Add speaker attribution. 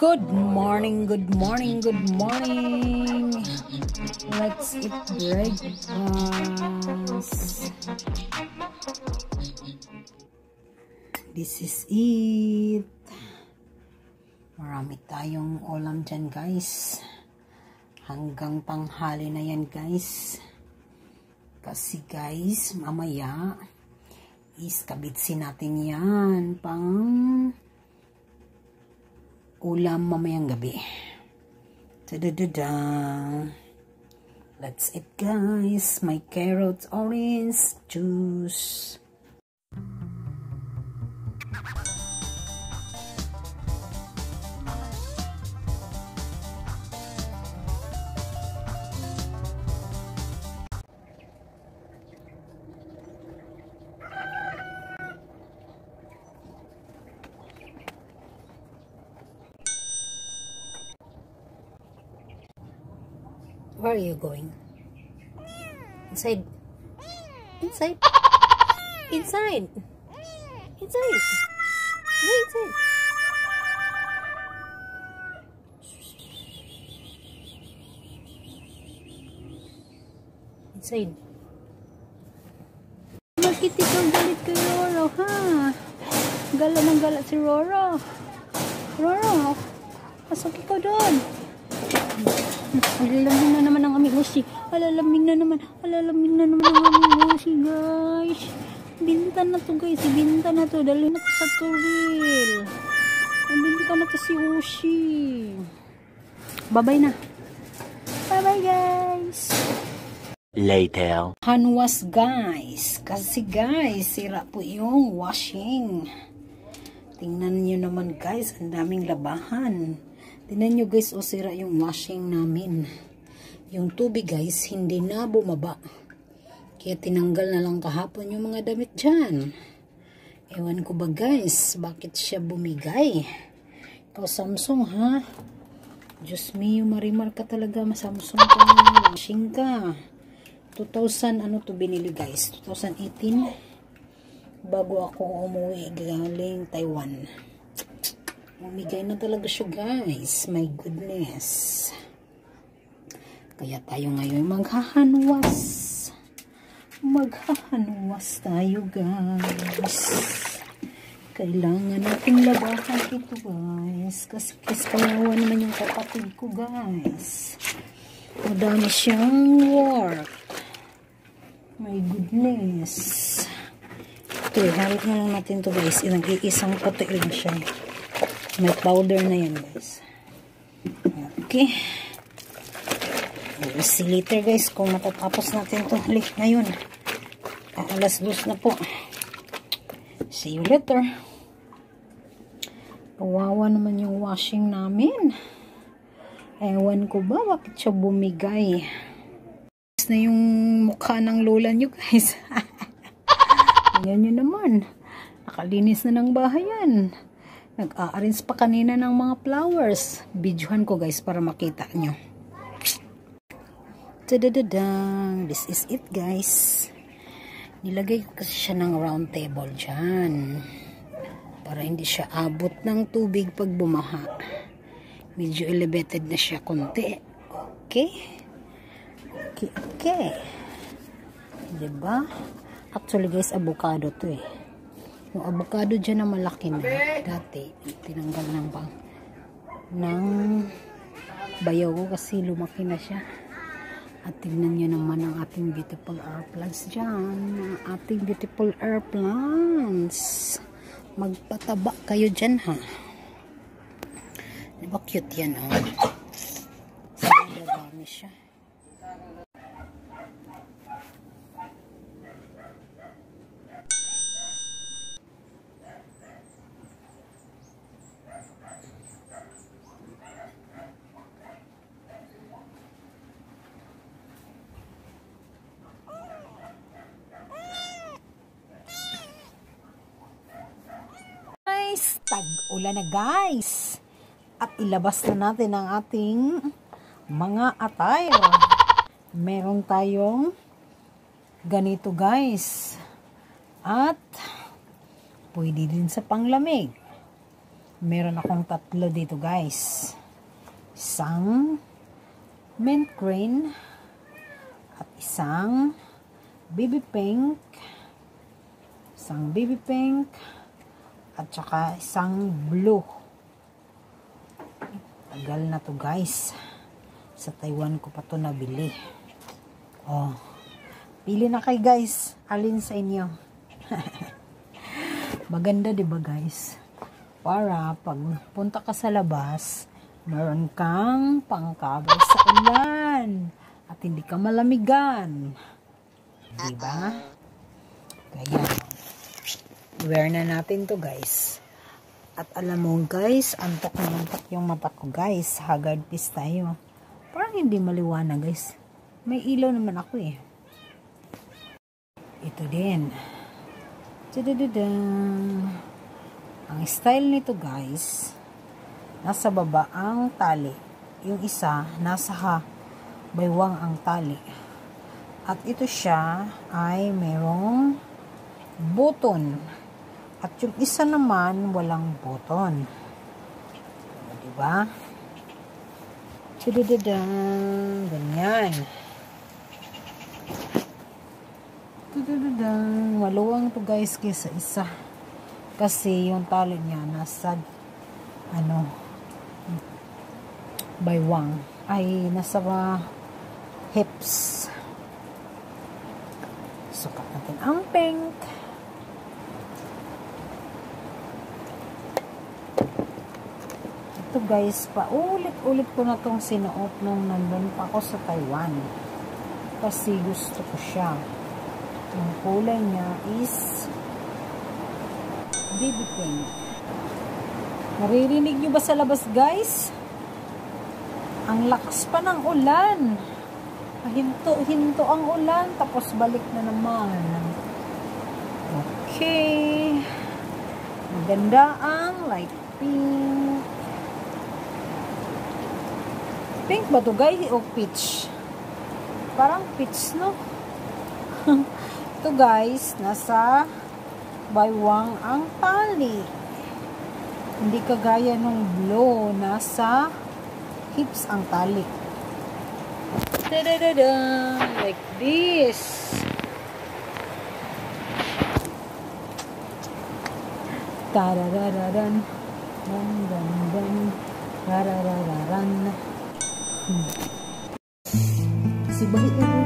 Speaker 1: Good morning, good morning, good morning. Let's eat breakfast. This is it. Marami tayong ulam dyan guys. Hanggang tanghali na yan guys. Kasi guys, mamaya is kabitsin natin yan pang ulam mamayang gabi. Da-da-da-da. Let's eat guys. My carrots, orange juice. Where are you going? Inside. Inside. Inside. Inside. Go inside. Inside. Bakit ikaw galit kay Roro, ha? Gala ng gala si Roro. Roro, pasok ikaw doon. Alalamig na naman ang aming usi. Alalamig na naman. Alalamig na naman ang aming usi, guys. Binta na to, guys. Binta na to. Dali na to sa turil. Binta na to si Ushi. Bye-bye na. Bye-bye, guys.
Speaker 2: Later.
Speaker 1: Hanwas, guys. Kasi, guys, sira po yung washing. Tingnan nyo naman, guys. Ang daming labahan. Tingnan nyo guys, o sira yung washing namin. Yung tubig guys, hindi na bumaba. Kaya tinanggal na lang kahapon yung mga damit dyan. Ewan ko ba guys, bakit siya bumigay? Ikaw Samsung ha? Diyos mio, marimar ka talaga, Samsung ka. Washing ka. 2000, ano to binili guys? 2018? Bago ako umuwi galing Taiwan. Umigay na talaga siya guys. My goodness. Kaya tayo ngayon maghahanwas. Maghahanwas tayo guys. Kailangan natin labahan ito guys. Kasi kawawa naman yung kapatid ko guys. Madami siyang work. My goodness. Ito, halit na lang natin to guys. Nag-iisang puti lang siya. May powder na yan, guys. Okay. We'll see later, guys, kung matatapos natin ito halik ngayon. Alas dos na po. See you later. Kawawa naman yung washing namin. Ewan ko ba, bakit siya bumigay? na yung mukha ng lola nyo, guys. Yan nyo naman. Nakalinis na ng bahay yan. Nag-a-arrange pa kanina ng mga flowers. Videohan ko guys para makita nyo. Tadadadang. This is it guys. Nilagay ko kasi siya ng round table dyan. Para hindi siya abot ng tubig pag bumaha. Medyo elevated na siya konti. Okay? Okay, okay. Diba? Actually guys, avocado to eh. Yung avocado dyan na malaki na. Dati, tinanggal ng bang ng bayaw ko kasi lumaki na siya. At tignan nyo naman ang ating beautiful air plants dyan. Ang ating beautiful air plants. Magpataba kayo dyan ha. Diba cute yan oh. Guys, tag-ulan na guys. At ilabas na natin ang ating mga attire. Meron tayong ganito guys. At pwede din sa panglamig. Meron akong tatlo dito guys. Isang mint green at isang baby pink isang baby pink at saka isang blue. Tagal na to guys. Sa Taiwan ko pa to nabili. Oh. Pili na kay guys alin sa inyo? Maganda 'di ba guys? Para pag punta ka sa labas meron kang pangkabal sa ulan. At hindi ka malamigan. Diba kaya wear na natin to guys. At alam mo guys antok na antok yung mata ko guys. Haggard piece tayo. Parang hindi maliwanag guys. May ilaw naman ako eh. Ito din. Tudududang. ang style nito guys nasa baba ang tali. Yung isa nasa ha baywang ang tali. At ito siya ay merong button at yung isa naman walang button diba? Tudududang. ganyan. Tudududang. maluwang to guys kaysa isa. Kasi yung tali niya nasa ano baywang ay nasa hips. Sukat natin ang pink ito guys. Pa ulit-ulit ko na tong sinuot nung nandun pa ako sa Taiwan. Kasi gusto ko siya. Yung kulay niya is baby pink. Naririnig nyo ba sa labas guys? Ang lakas pa ng ulan. Hinto-hinto ang ulan. Tapos balik na naman. Okay. Maganda ang light pink pink ba to guys o peach parang peach no ito guys nasa baywang ang tali hindi kagaya nung blue nasa hips ang tali Da-da-da-da, like this. Da-da-da-da-dan. Dan-dan-dan. Da-da-da-da-dan. Hmm. Si Bahit na